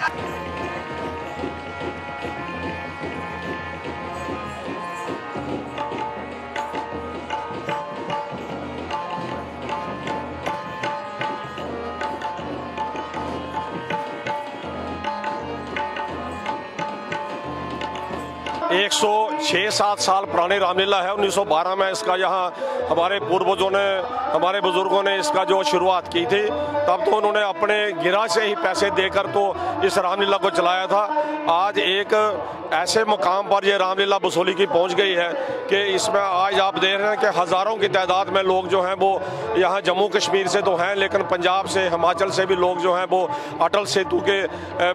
Thank you. एक सौ छः सात साल पुरानी रामलीला है 1912 में इसका यहाँ हमारे पूर्वजों ने, हमारे बुज़ुर्गों ने इसका जो शुरुआत की थी, तब तो उन्होंने अपने गिरा से ही पैसे देकर तो इस रामलीला को चलाया था। आज एक ऐसे मुकाम पर ये रामलीला बसोली की पहुँच गई है कि इसमें आज आप देख रहे हैं कि हज़ारों की तादाद में लोग जो हैं वो यहाँ जम्मू कश्मीर से तो हैं, लेकिन पंजाब से, हिमाचल से भी लोग जो हैं वो अटल सेतु के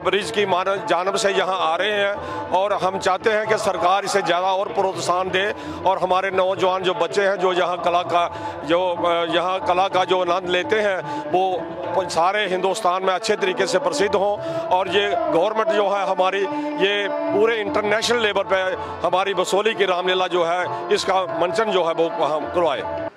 ब्रिज की मान जानब से यहाँ आ रहे हैं। और हम चाहते हैं कि सरकार इसे ज़्यादा और प्रोत्साहन दे और हमारे नौजवान जो बच्चे हैं, जो यहाँ कला का जो यहाँ कला का जो आनंद लेते हैं, वो सारे हिंदुस्तान में अच्छे तरीके से प्रसिद्ध हों और ये गवर्नमेंट जो है हमारी, ये पूरे इंटरनेशनल लेवल पर हमारी बसोली की रामलीला जो है, इसका मंचन जो है वो हम करवाए।